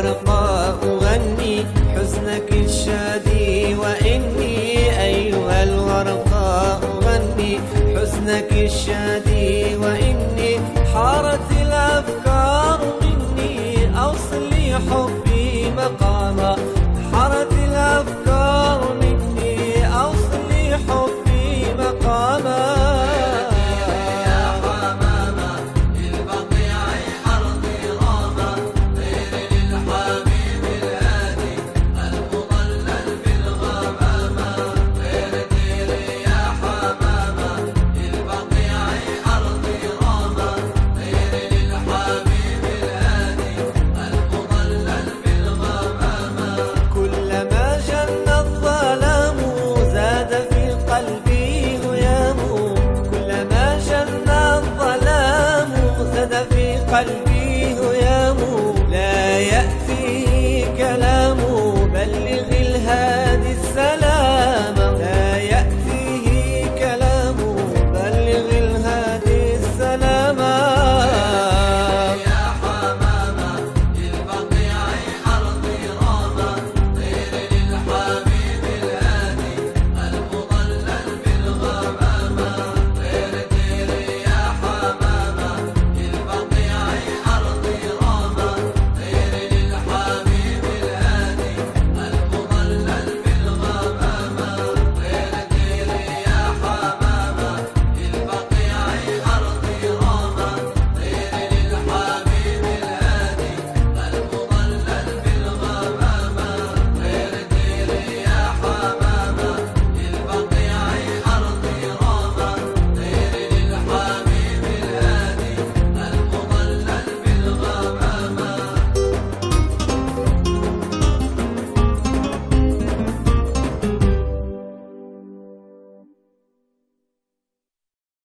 الزرقاء أغني حزنك الشادي وإني أيها الورقاء أغني حزنك الشادي وإني حارت كلام